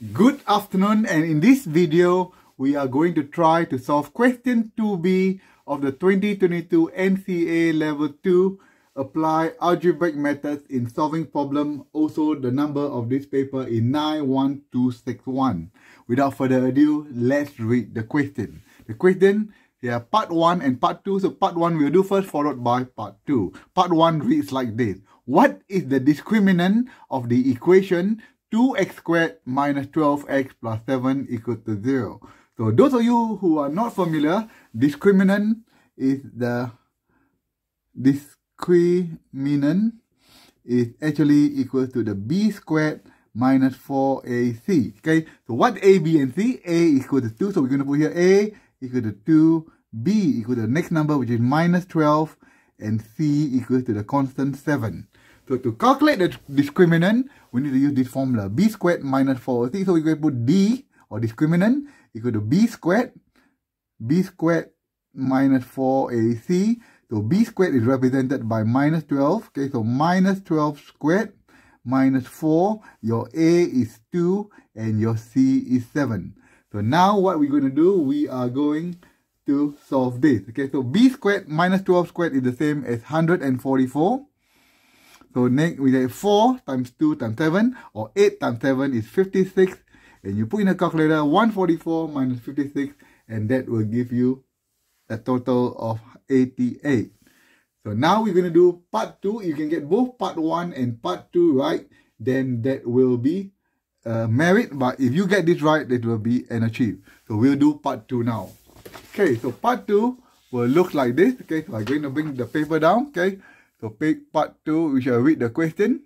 Good afternoon and in this video we are going to try to solve question 2b of the 2022 NCEA level 2 apply algebraic methods in solving problem also the number of this paper is 91261 without further ado let's read the question. The question here part 1 and part 2 so part 1 we'll do first followed by part 2 part 1 reads like this. What is the discriminant of the equation 2x squared minus 12x plus 7 equal to 0. So those of you who are not familiar, discriminant is the discriminant is actually equal to the b squared minus 4ac. Okay, so what a, b, and c? a equal to 2, so we're going to put here a equal to 2, b equal to the next number which is minus 12, and c equals to the constant 7. So to calculate the discriminant, we need to use this formula. b squared minus 4ac. So we can put d, or discriminant, equal to b squared, b squared minus 4ac. So b squared is represented by minus 12. Okay, so minus 12 squared minus 4. Your a is 2 and your c is 7. So now what we're going to do, we are going to solve this. Okay, so b squared minus 12 squared is the same as 144. So next we get 4 times 2 times 7 or 8 times 7 is 56 and you put in a calculator 144 minus 56 and that will give you a total of 88. So now we're going to do part 2. You can get both part 1 and part 2 right. Then that will be a merit. But if you get this right, it will be an achieve. So we'll do part 2 now. Okay, so part 2 will look like this. Okay, so I'm going to bring the paper down. Okay. So pick part 2, we shall read the question.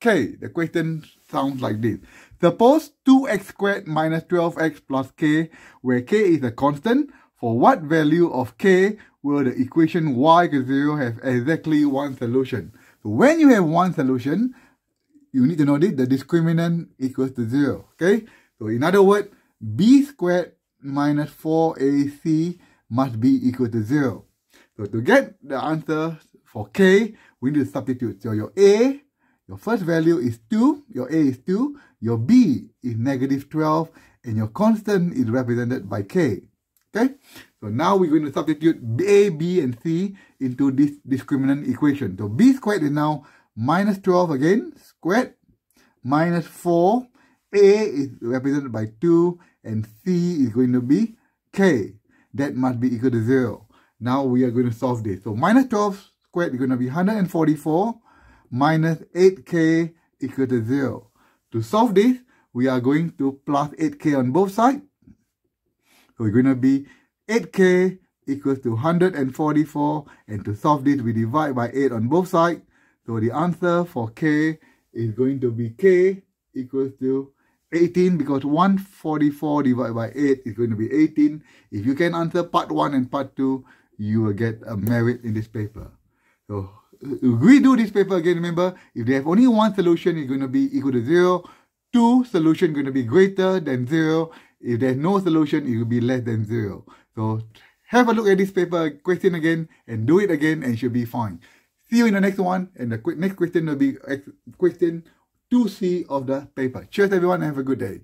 K, the question sounds like this. Suppose 2x squared minus 12x plus k, where k is a constant, for what value of k will the equation y equals 0 have exactly one solution? So when you have one solution, you need to know this, the discriminant equals to 0. Okay? So in other words, b squared minus 4ac must be equal to 0. So to get the answer for k, we need to substitute. So your a, your first value is 2, your a is 2, your b is negative 12, and your constant is represented by k. Okay? So now we're going to substitute a, b, and c into this discriminant equation. So b squared is now minus 12 again, squared, minus 4, a is represented by 2, and c is going to be k. That must be equal to 0. Now we are going to solve this. So minus 12 squared is going to be 144 minus 8k equal to 0. To solve this, we are going to plus 8k on both sides. So we're going to be 8k equals to 144. And to solve this, we divide by 8 on both sides. So the answer for k is going to be k equals to 18 because 144 divided by 8 is going to be 18. If you can answer part 1 and part 2, you will get a merit in this paper. So we do this paper again, remember, if they have only one solution, it's going to be equal to 0. Two solution going to be greater than 0. If there's no solution, it will be less than 0. So have a look at this paper question again and do it again and should be fine. See you in the next one. And the next question will be eh, question 2C of the paper. Cheers everyone have a good day.